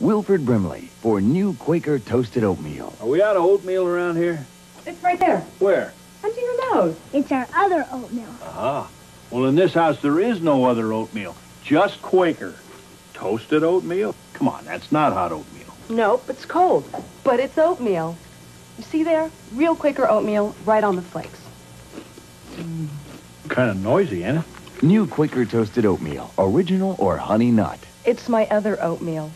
Wilford Brimley for new Quaker toasted oatmeal. Are we out of oatmeal around here? It's right there. Where? Under your nose. It's our other oatmeal. Aha. Well, in this house, there is no other oatmeal. Just Quaker. Toasted oatmeal? Come on, that's not hot oatmeal. Nope, it's cold. But it's oatmeal. You see there? Real Quaker oatmeal right on the flakes. Kind of noisy, ain't it? New Quaker toasted oatmeal, original or honey nut. It's my other oatmeal.